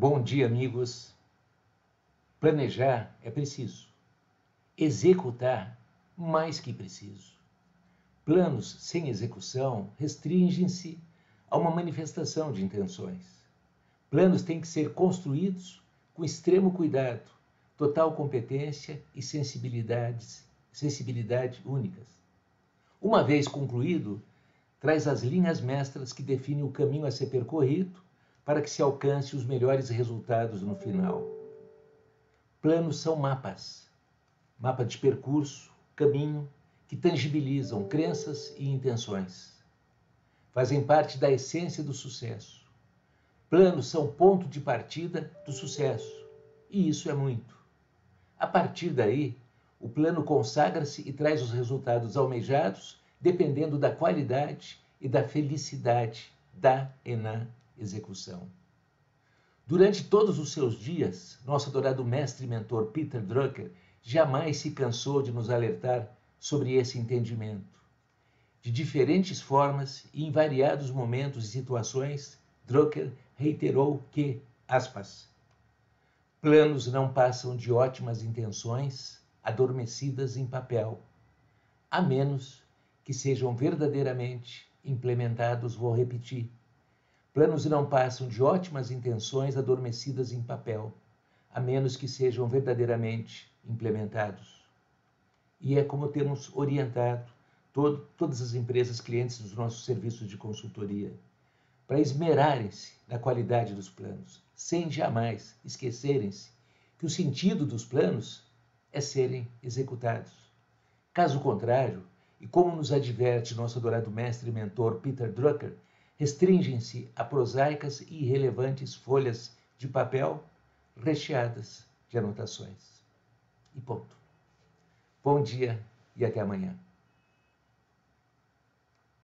Bom dia, amigos. Planejar é preciso. Executar, mais que preciso. Planos sem execução restringem-se a uma manifestação de intenções. Planos têm que ser construídos com extremo cuidado, total competência e sensibilidades, sensibilidade únicas. Uma vez concluído, traz as linhas mestras que definem o caminho a ser percorrido para que se alcance os melhores resultados no final. Planos são mapas, mapa de percurso, caminho, que tangibilizam crenças e intenções. Fazem parte da essência do sucesso. Planos são ponto de partida do sucesso, e isso é muito. A partir daí, o plano consagra-se e traz os resultados almejados, dependendo da qualidade e da felicidade da e na execução. Durante todos os seus dias, nosso adorado mestre e mentor Peter Drucker jamais se cansou de nos alertar sobre esse entendimento. De diferentes formas e em variados momentos e situações, Drucker reiterou que, aspas, planos não passam de ótimas intenções adormecidas em papel, a menos que sejam verdadeiramente implementados, vou repetir, Planos não passam de ótimas intenções adormecidas em papel, a menos que sejam verdadeiramente implementados. E é como temos orientado todo, todas as empresas clientes dos nossos serviços de consultoria para esmerarem-se na qualidade dos planos, sem jamais esquecerem-se que o sentido dos planos é serem executados. Caso contrário, e como nos adverte nosso adorado mestre e mentor Peter Drucker, restringem-se a prosaicas e irrelevantes folhas de papel recheadas de anotações. E ponto. Bom dia e até amanhã.